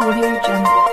Audio Jungle.